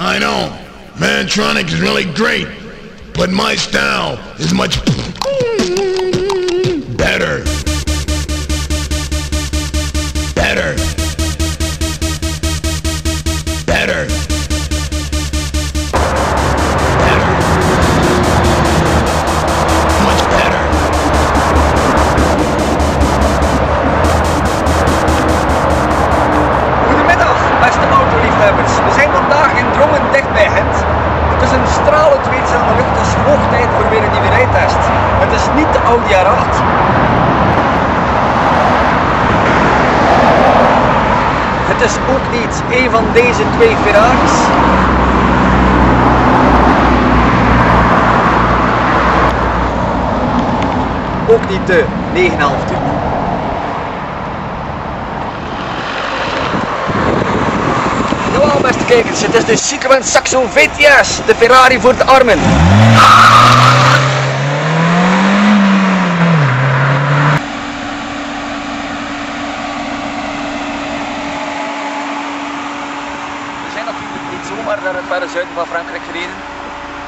I know, Mantronic is really great, but my style is much Het is een stralend weerzame lucht, dus hoog tijd voor weer een nieuwe rijtest. Het is niet de Audi R8. Het is ook niet een van deze twee Ferraris. Ook niet de 911 beste kijkers, het is de Citroën Saxo VTS, de Ferrari voor de armen. We zijn natuurlijk niet zomaar naar het verre zuiden van Frankrijk gereden.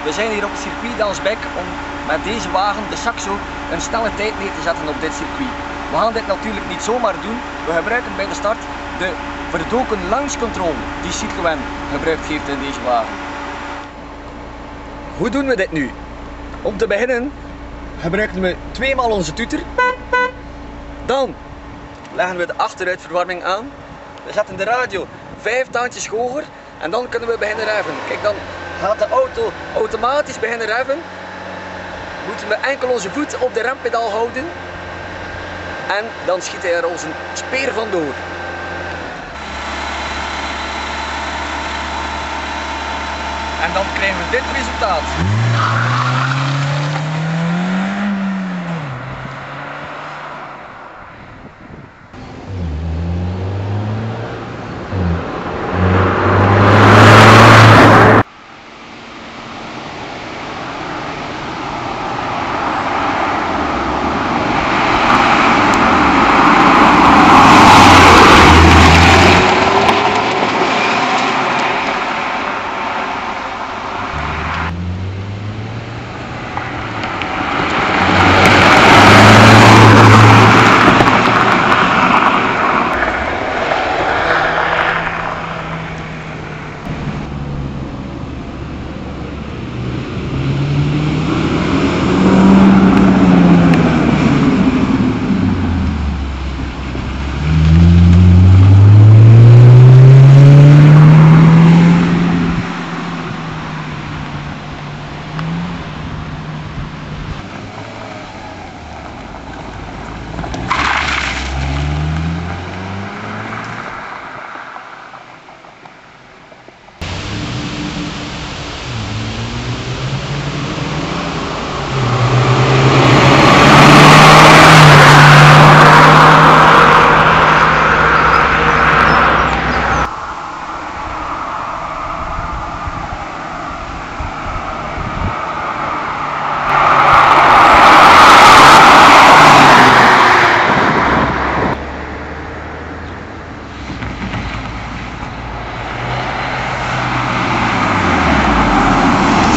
We zijn hier op het circuit d'Ansbeck om met deze wagen, de Saxo, een snelle tijd neer te zetten op dit circuit. We gaan dit natuurlijk niet zomaar doen. We gebruiken bij de start de verdoken launch control die Citroën gebruikt heeft in deze wagen. Hoe doen we dit nu? Om te beginnen gebruiken we tweemaal onze toeter. Dan leggen we de achteruitverwarming aan. We zetten de radio vijf tandjes hoger en dan kunnen we beginnen reffen. Kijk, dan gaat de auto automatisch beginnen reffen. Moeten we enkel onze voet op de rempedaal houden. En dan schiet hij er een speer vandoor. En dan krijgen we dit resultaat.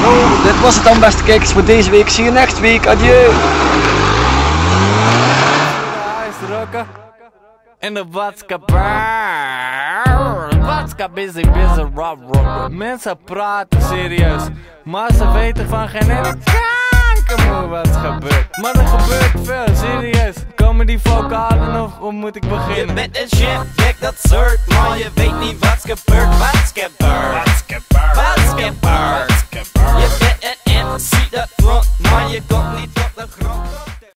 Zo, dit was het dan beste kijkers voor deze week. Zie je next week. Adieu. Ice rocken. En de vodka Vodka busy, busy, rob, rob. Mensen praten serieus, maar ze weten van geen ene kankermoe wat gebeurt. Maar er gebeurt veel, serieus. Komen die vocalen of hoe moet ik Je beginnen? bent een shit, gek dat soort, maar je weet niet wat's gebeurd, wat's gebeurd, wat's gebeurd, wat's